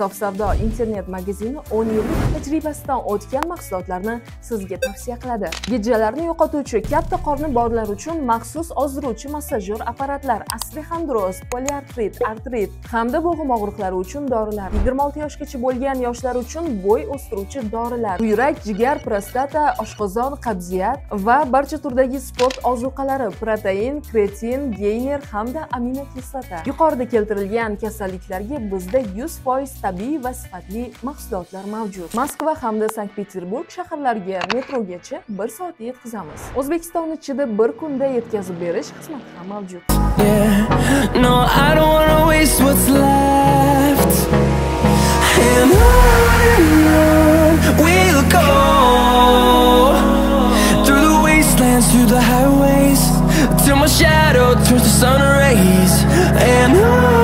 Sof savdo internet magazini 10 yillik tajribasidan o'tgan mahsulotlarni sizga tavsiya qiladi. Gijjalarni yo'qotuvchi, katta qorni borlar uchun maxsus ozdiruvchi massajyor apparatlar, osteoxondroz, poliartrit, artrit hamda bo'g'im og'riqlari uchun dorilar. 26 yoshgacha bo'lgan yoshlar uchun bo'y o'stiruvchi dorilar, buyrak, jigar, prostata, oshqozon, qabziyat va barcha turdagi sport ozuqalari, protein, kreatin, geyner hamda aminokislota. Yuqorida keltirilgan kasalliklarga bizda 100% tabiiy va sifatli mahsulotlar mavjud. Moskva hamda Sankt-Peterburg shaharlariga metrogacha 1 soatda yetkazamiz. O'zbekiston ichida bir kunda yetkazib berish xizmati ham mavjud. Yeah, no, I don't wanna waste what's left. And on we'll go through the wastelands, through the highways, till my shadow turns to sun rays. And on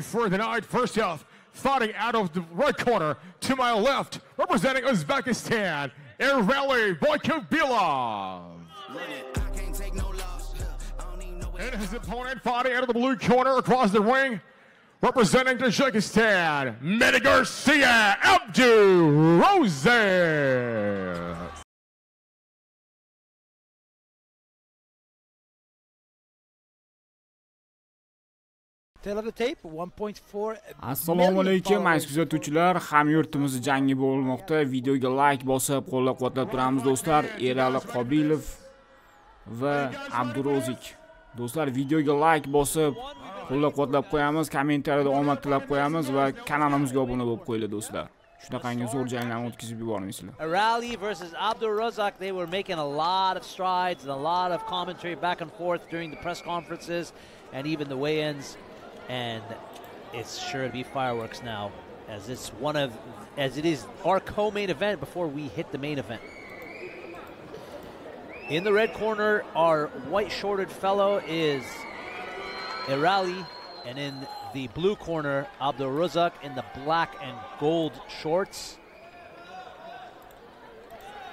Action for the night. First off, fighting out of the right corner to my left, representing Uzbekistan, Erveli Boykobilov. And his opponent fighting out of the blue corner across the ring, representing Tajikistan, Medi Garcia Abdu Rose. Assalomu alaykum aziz kuzatuvchilar. Hamyurtimiz jangi bo'lmoqda. Videoga like bosib qo'llab quvvatlab turamiz do'stlar. Erali qobilov va abdurozik. Do'stlar videoga like bosib qo'llab quvvatlab qo'yamiz kommentariyada omad tilab qo'yamiz va kanalimizga obuna bo'lib qo'yinglar do'stlar. Shunaqangi zo'r janglarni o'tkazib yubormaysizlar. Rally versus Abdul Razak. They were making a lot of strides and a lot of commentary back and forth during the press conferences and even the weigh-ins. And it's sure to be fireworks now, as it's one of, as it is our co-main event before we hit the main event. In the red corner, our white-shorted fellow is Irali, and in the blue corner, Abdul Razak in the black and gold shorts.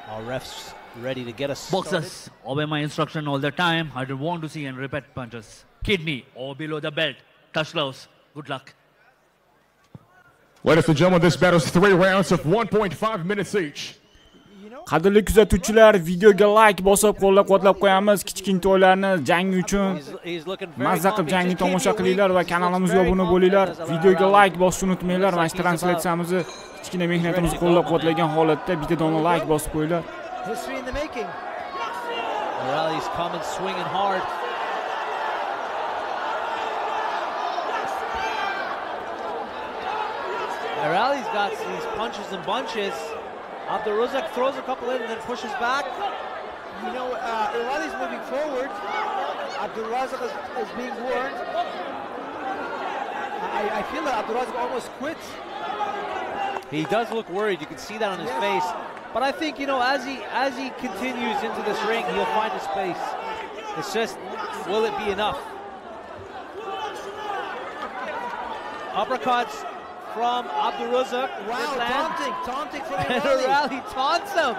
Our refs ready to get us started. Boxers, obey my instruction all the time. I don't want to see and repeat punches. Kidney or below the belt. Touch gloves. Good luck. Ladies and gentlemen, this battle is three rounds of 1.5 minutes each. qadrli kuzatuvchilar videoga like bosib qo'llab quvvatlab qo'yamiz. Kichkina to'ylarni jangi uchun mazza qilib jangni tomosha qilinglar va kanalimizga obuna bo'linglar. videoga like bosishni unutmanglar mana shu translyatsiyamizni kichkina mehnatimizni qo'llab quvvatlagan holatda bitta dona like bosib qo'yinglar Rally's got these punches and bunches. Abdurrazak throws a couple in and then pushes back. You know, uh, Irali's moving forward. Abdulrazak is, is being warned. I, I feel that Abdulrazak almost quit. He does look worried. You can see that on his face. But I think you know, as he as he continues into this ring, he'll find his space. It's just, will it be enough? Uppercuts from Abdurrazak. Wow, taunting, taunting from And Irali. Taunts him.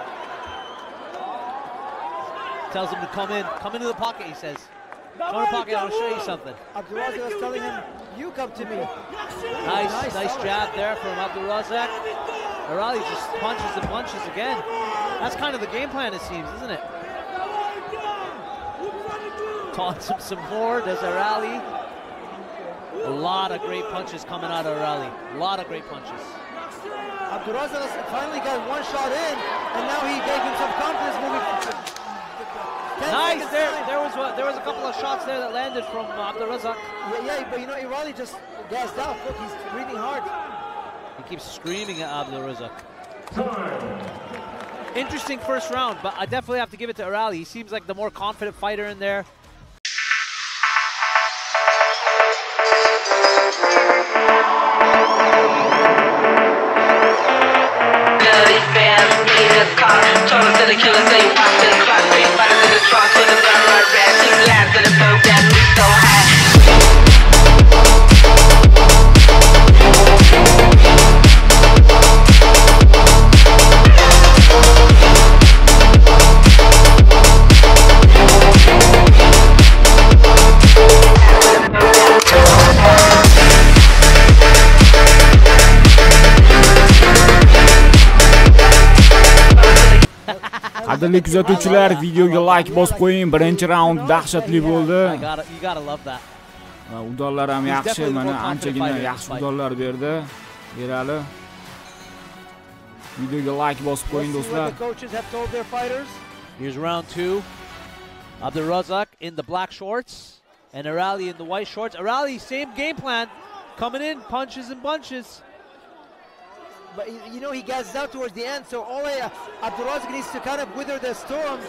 Tells him to come in. Come into the pocket, he says. Come in the pocket, I'll show you something. Abdulrazak was telling him, "You come to me." Nice, nice jab there from Abdulrazak. O'Reilly just punches and punches again. That's kind of the game plan, it seems, isn't it? Taunts him some more. Does O'Reilly. A lot of great punches coming out of O'Reilly. A lot of great punches. Abdurazak has finally got one shot in, and now he gave him some confidence moving. 10 Nice. There, time. there was a, there was a couple of shots there that landed from uh, Abdurazak. Yeah, yeah, but you know, Irali just gassed out. Look, he's breathing hard. He keeps screaming at Abdurazak. Interesting first round, but I definitely have to give it to Arali. He seems like the more confident fighter in there. A car. Told him to the killer, say you watch qadrli kuzatuvchilar videoga like bosib qo'ying birinchi raund dahshatli bo'ldi I gotta, you gotta love that. Va udollar ham He's yaxshi definitely mana more confident anchagina fighter in yaxshi this fight. udollar berdi berali videoga like bosib qo'ying Let's see what do'stlar the coaches have told their fighters. Here's round two. Abdurazak in the black shorts and Arali in the white shorts. Arali, same game plan. Coming in, punches and bunches. But you know he gasses out towards the end, so all uh, needs to kind of wither the storm.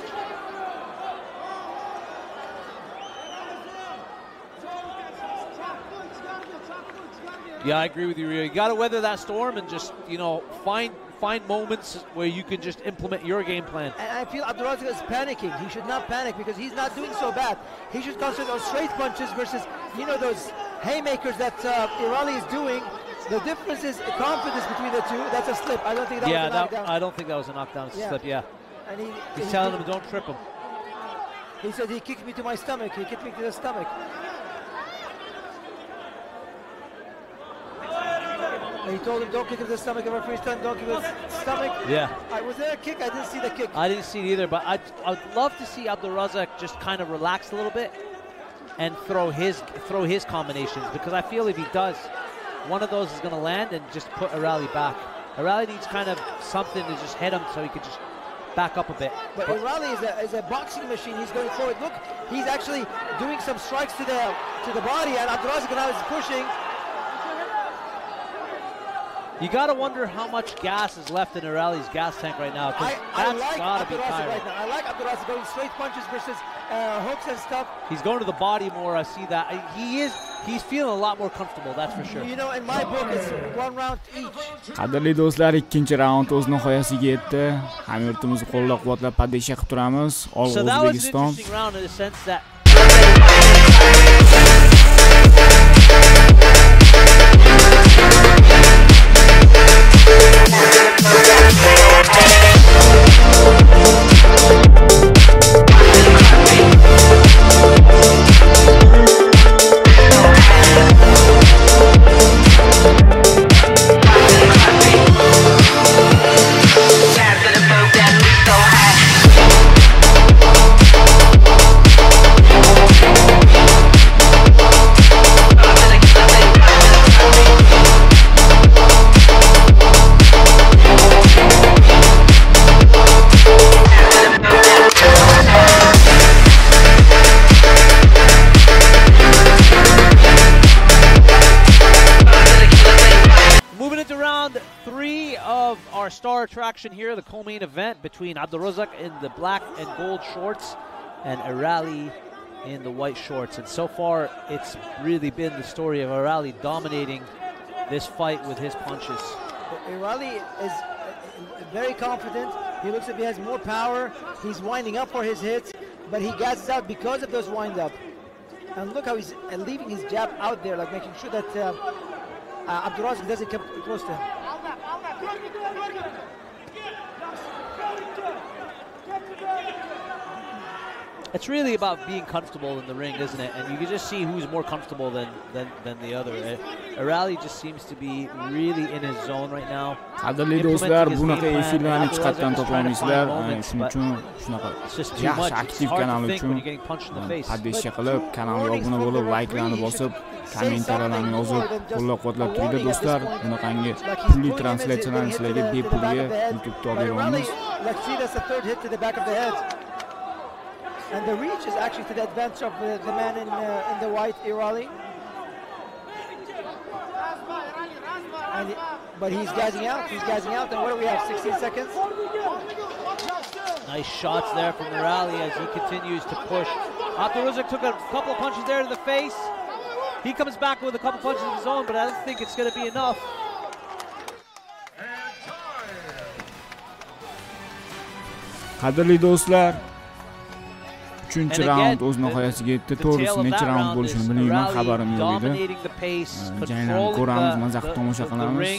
Yeah, I agree with you, Rio. You got to weather that storm and just, you know, find find moments where you can just implement your game plan. And I feel Abdurazak is panicking. He should not panic because he's not doing so bad. He should concentrate on straight punches versus, you know, those haymakers that uh, Irali is doing. The difference is confidence between the two. That's a slip. I don't think that yeah, was a that, knockdown. I don't think that was a knockdown it's a Yeah. slip. Yeah, and he, he's he- telling him don't trip him. He said he kicked me to my stomach. He kicked me to the stomach. And he told him, don't kick him to the stomach. The referee's telling him, don't kick him to the stomach. Yeah. I was there a kick? I didn't see the kick. I didn't see it either, but I'd, I'd love to see Abdulrazak just kind of relax a little bit and throw his throw his combinations because I feel if he does, one of those is going to land and just put Arali back. Arali needs kind of something to just hit him so he could just back up a bit. But Irali is a, is a boxing machine. He's going forward. Look, he's actually doing some strikes to the to the body, and Abdurazak now is pushing. You got to wonder how much gas is left in Arali's gas tank right now I, I like got to be Abdurazak right now. I like Abdurazak going straight punches versus uh, hooks and stuff. He's going to the body more. I see that. He is. He's feeling a lot more comfortable, that's for sure. You know, in my book, it's one round each. Qadrli do'stlar, ikkinchi raund o'z nihoyasiga yetdi. Ham yurtimizni qo'llab-quvvatlab, padisha qilib turamiz. O'zbekiston. Of our star attraction here, the co-main event between Abdulrazak in the black and gold shorts and Arali in the white shorts. And so far, it's really been the story of Arali dominating this fight with his punches. Irali is uh, very confident. He looks like he has more power. He's winding up for his hits, but he gasses out because of those wind up. And look how he's uh, leaving his jab out there, like making sure that uh, uh, doesn't come close to him. It's really about being comfortable in the ring, isn't it? And you can just see who's more comfortable than than, than the other. Uh, Arali just seems to be really in his zone right now. qadrli do'stlar bunaqa efirlarni chiqatdan topolmaysizlar Eh, shuning uchun shunaqa It's just too yaxshi much. It's aktiv hard to kanal think when you're uchun getting punched in the face. podpishka qilib kanalga obuna bo'lib layklarni bosib kommentariyalarni yozib qo'llab quvvatlab turinglar do'stlar bunaqangi pulli translyatsiyalarni sizlarga bepulga youtubeda olib beramiz Let's see, that's the third hit to the back of the head. And the reach is actually to the advantage of uh, the man in, uh, in the white, Irali. And he- but he's gassing out, he's gassing out. And what do we have, 16 seconds? Nice shots there from Arali as he continues to push. Abdurrazak took a couple of punches there to the face. He comes back with a couple punches of his own, but I don't think it's going to be enough. qadrli do'stlar uchinchi raund o'z nihoyasiga yetdi to'g'risi necha raund bo'lishini bilmayman xabarim yo'q edi. janglarni ko'ramiz maza qilib tomosha qilamiz.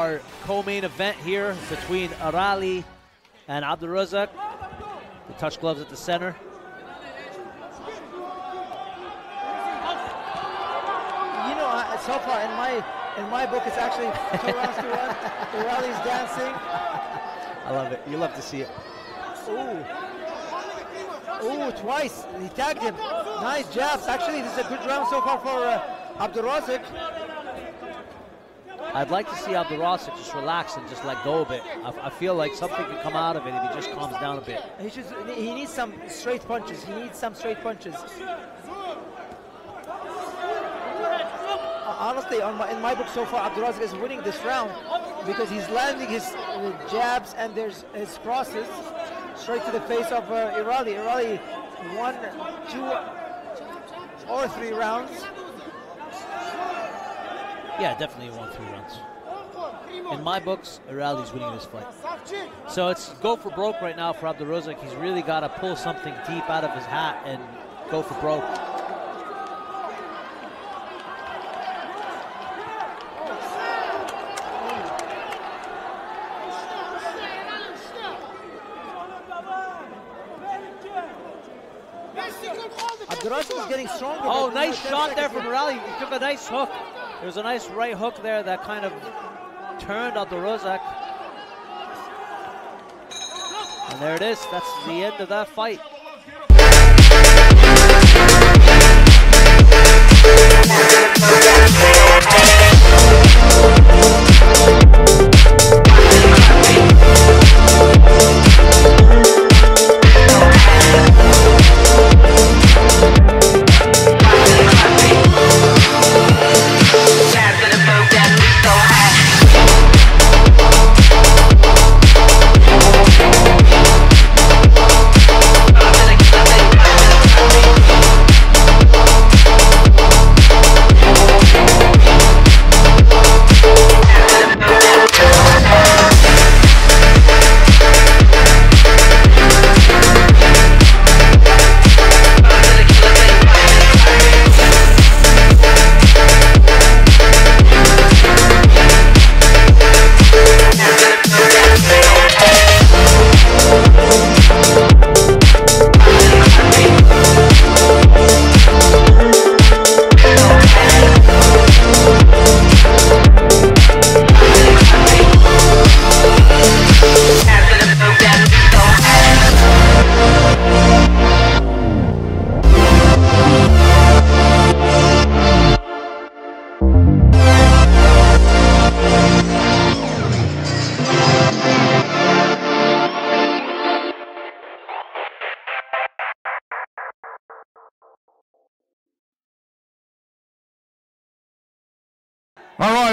Our co-main event here between Arali and Abdurrazak. The touch gloves at the center. You know, so far in my in my book, it's actually two rounds to one. Irali's dancing. I love it. You love to see it. Ooh. Ooh, twice. He tagged him. Nice jabs. Actually, this is a good round so far for uh. I'd like to see Abdurrazak just relax and just let go a bit. I, I feel like something can come out of it if he just calms down a bit. He should. He needs some straight punches. He needs some straight punches. Honestly, on my, in my book so far, Abdurazik is winning this round because he's landing his jabs and there's his crosses straight to the face of uh, Irali. Irali one, two, or three rounds. Yeah, definitely won three rounds. In my books, Arali's winning this fight. So it's go for broke right now for Abdurrazak. He's really got to pull something deep out of his hat and go for broke. Abdurazik is getting stronger. Oh, nice shot there seconds from Raleigh. He took a nice hook. There was a nice right hook there that kind of turned Abdurrazak. And there it is. That's the end of that fight. Thank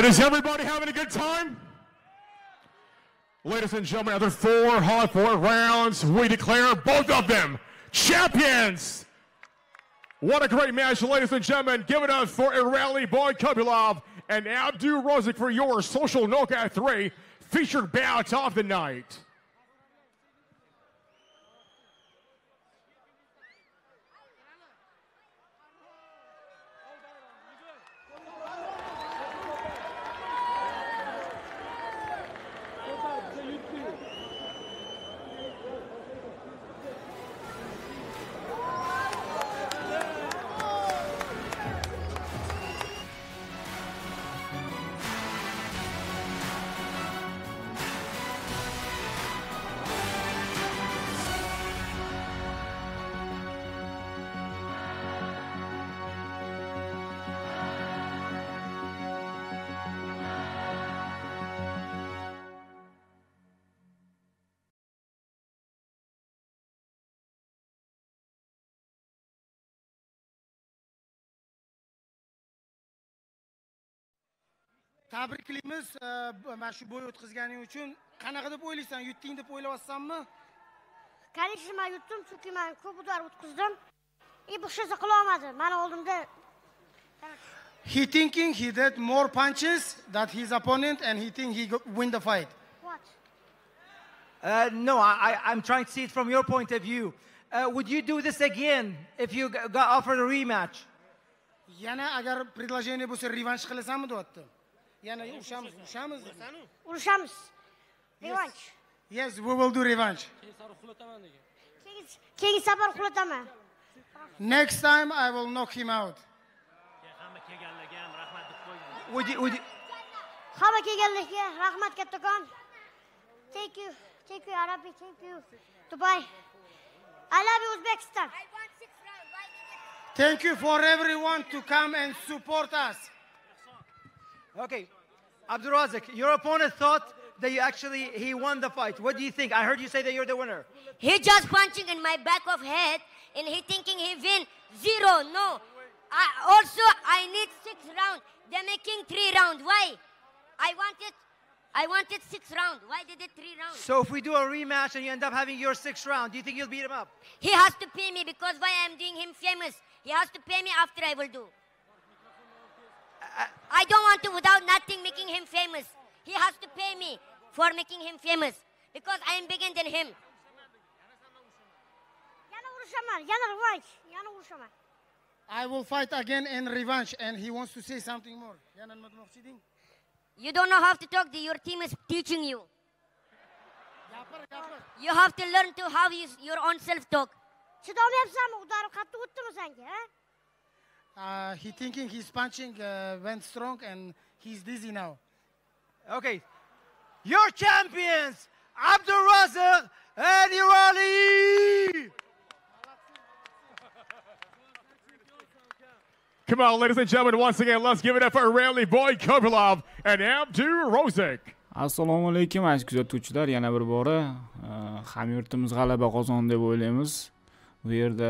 is everybody having a good time? Ladies and gentlemen, after four hard four rounds, we declare both of them champions. What a great match, ladies and gentlemen. Give it up for Irali Boy Kopilov and Abdu Rozik for your social knockout three featured bout of the night. Tabriklaymiz. E, mana shu bo'y o'tkazganing uchun. Qanaqa deb o'ylaysan? Yutding deb o'ylayapsanmi? Конечно man yutdim chunki man ko'p udar o'tkazdim. И bu hech narsa qilolmadi mani oldimda he thinking he did more punches than his opponent and he think he win the fight. What? Uh, no, I, I, I'm trying to see it from your point of view. Uh, would you do this again if you got offered a rematch? yana agar предложение bo'lsa revansh qilasanmi deyapti yana urushamiz urushamiz urushamiz revanch yes we will do revenge. keyingi keyingi safar uxlataman next time i will knock him out. Would you, would you, hamma kelganlarga rahmat kattakon thank you thank you arabiy thank you dubai. I love you uzbekistan. Thank you for everyone to come and support us okay, Abdurazik, your opponent thought that you actually he won the fight. What do you think? I heard you say that you're the winner. he just punching in my back of head and he thinking he win zero no I, also i need six round they're making three round why i wanted i wanted six round why did it three round So if we do a rematch and you end up having your sixth round, do you think you'll beat him up? He has to pay me because why I'm doing him famous. He has to pay me after I will do. I don't want to without nothing making him famous. He has to pay me for making him famous because I am bigger than him. Yana urushaman, yana revanch, yana urushaman. i will fight again in revenge, and he wants to say something more yana nima demoqchi eding You don't know how to talk. Your team is teaching you. gapir gapir You have to learn to how you, your own self talk. Chidolmayapsanmi? Udari qattiq o'tdimi senga, ha? Uh, he thinking his punching uh, went strong and he's dizzy now Okay, your champions, Abdurazik and Irali. Come on, ladies and gentlemen, once again, let's give it up for Rally Boy Kopilov and Abdu Rozik. assalomu alaykum aziz kuzatuvchilar yana bir bora uh, hamyurtimiz g'alaba qozondi deb o'ylaymiz bu yerda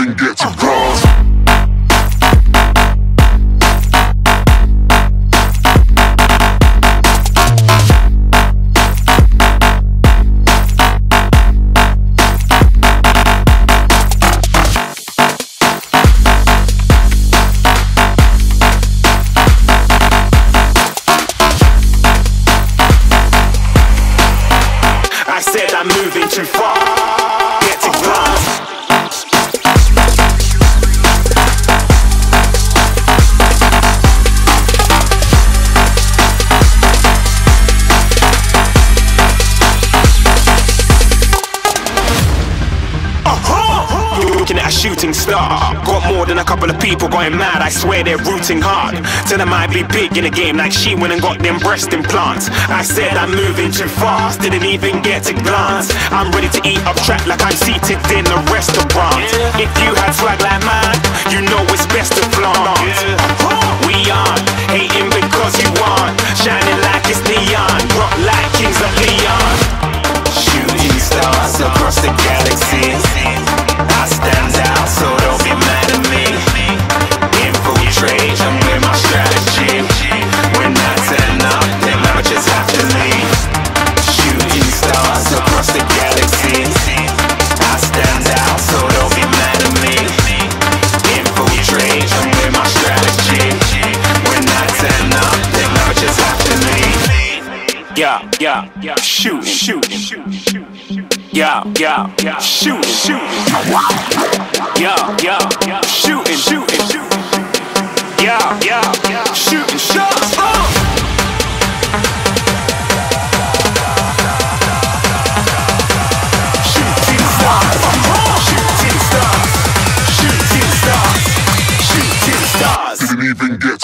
Even get to cross. Going mad, I swear they're rooting hard. Tell them I'd be big in the game like she went and got them breast implants. I said I'm moving too fast, didn't even get to glance. I'm ready to eat up track like I'm seated in a restaurant. If you had swag like mine, you know it's best to flaunt. We aren't hating because you aren't shining like it's neon, rock like kings of Leon. Shooting stars across the galaxy. I stand out, so don't Yeah, yeah, shooting, shooting. Yeah, yeah. Shooting, shooting. Yeah, yeah, shooting, shooting. Yeah, yeah. Shooting stars. Didn't even get